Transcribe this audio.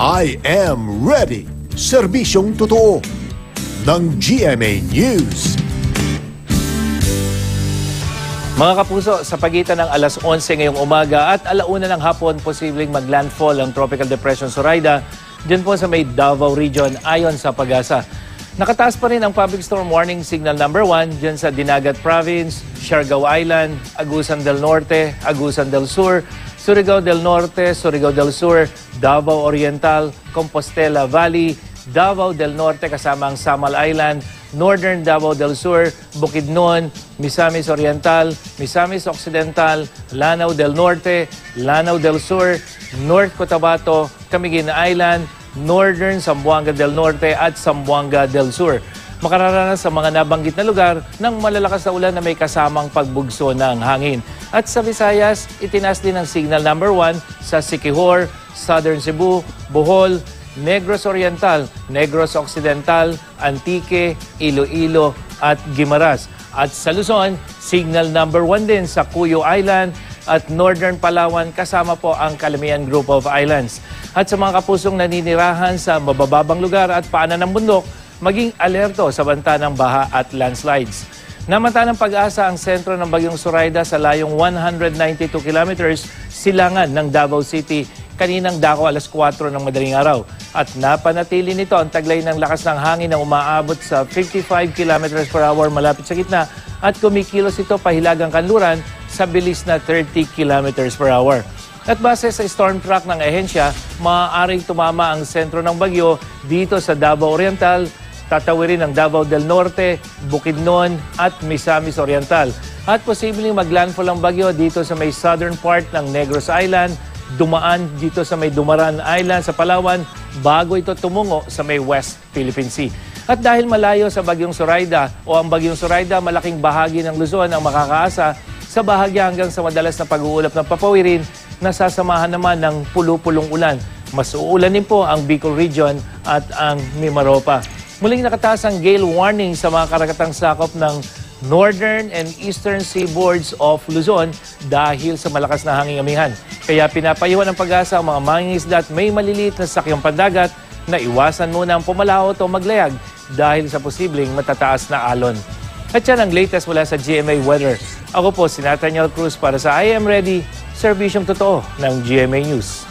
I am ready. Serbisyong totoo ng GMA News. Mga kapuso, sa pagitan ng alas 11 ngayong umaga at alauna ng hapon, posibleng maglandfall ang Tropical Depression Soraida dyan po sa may Davao Region ayon sa pag-asa. Nakataas pa rin ang Public Storm Warning Signal number 1 dyan sa Dinagat Province, Siargao Island, Agusan del Norte, Agusan del Sur, Surigao del Norte, Surigao del Sur, Davao Oriental, Compostela Valley, Davao del Norte kasama ang Samal Island, Northern Davao del Sur, Bukidnon, Misamis Oriental, Misamis Occidental, Lanao del Norte, Lanao del Sur, North Cotabato, Camiguin Island, Northern Zamboanga del Norte at Zamboanga del Sur. Makararanas sa mga nabanggit na lugar ng malalakas na ulan na may kasamang pagbugso ng hangin. At sa Visayas, itinaas din ang signal number 1 sa Siquijor, Southern Cebu, Bohol, Negros Oriental, Negros Occidental, Antique, Iloilo at Guimaras. At sa Luzon, signal number 1 din sa Cuyo Island at Northern Palawan kasama po ang Calamian Group of Islands. At sa mga kapusong naninirahan sa mabababang lugar at paanan ng bundok, maging alerto sa banta ng baha at landslides. Namanta ng pag-asa ang sentro ng Bagyong Suraida sa layong 192 kilometers silangan ng Davao City kaninang dako alas 4 ng madaling araw. At napanatili nito ang taglay ng lakas ng hangin na umaabot sa 55 kilometers per hour malapit sa gitna at kumikilos ito pahilagang kanluran sa bilis na 30 kilometers per hour. At base sa storm track ng ehensya, maaaring tumama ang sentro ng bagyo dito sa Davao Oriental, tatawirin ang Davao del Norte, Bukidnon at Misamis Oriental. At posibleng maglandfall ang bagyo dito sa may southern part ng Negros Island, dumaan dito sa may Dumaran Island sa Palawan bago ito tumungo sa may West Philippine Sea. At dahil malayo sa Bagyong Suraida o ang Bagyong Suraida, malaking bahagi ng Luzon ang makakaasa sa bahagi hanggang sa madalas na pag-uulap ng papawirin na sasamahan naman ng pulo-pulong ulan. Mas uulanin po ang Bicol Region at ang Mimaropa. Muling nakataas ang gale warning sa mga karagatang sakop ng northern and eastern seaboards of Luzon dahil sa malakas na hanging amihan. Kaya pinapayuhan ng pag-asa ang mga mangingisda at may maliliit na sakyang pandagat na iwasan muna ang pumalaot o maglayag dahil sa posibleng matataas na alon. At yan ang latest mula sa GMA Weather. Ako po si Nathaniel Cruz para sa I Am Ready, serbisyong totoo ng GMA News.